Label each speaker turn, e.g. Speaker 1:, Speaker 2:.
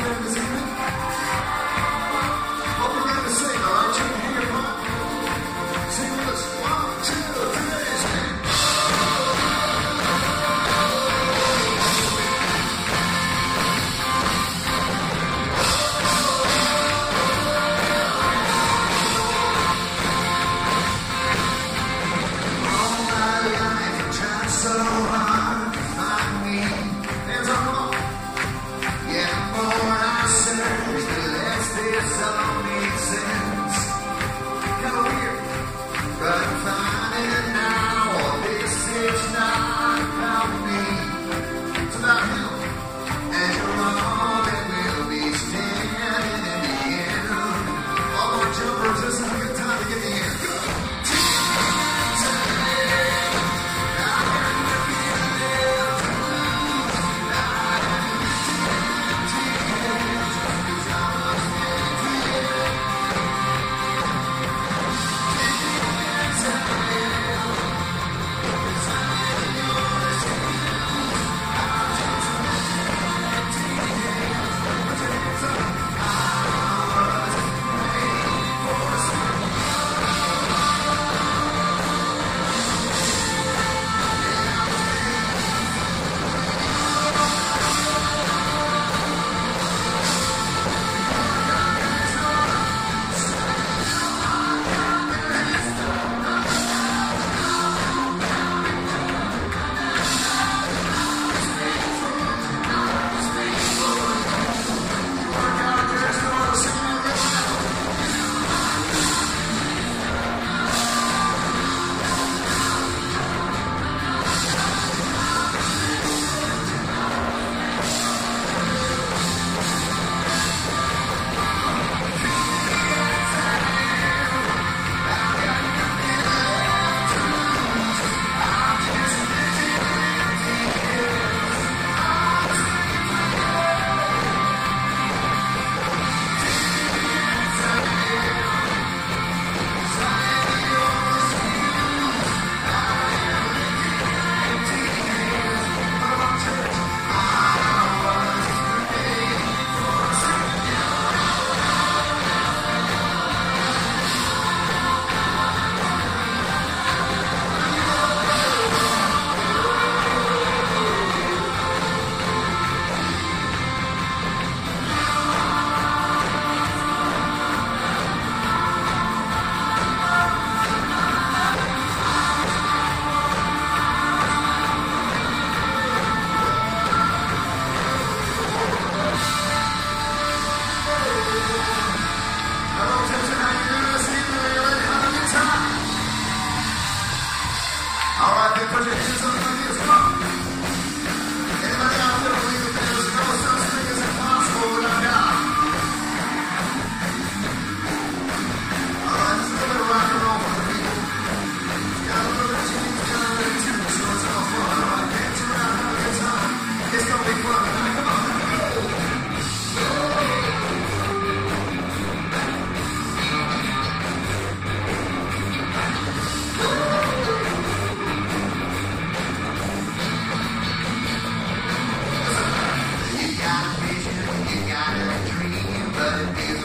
Speaker 1: out I'll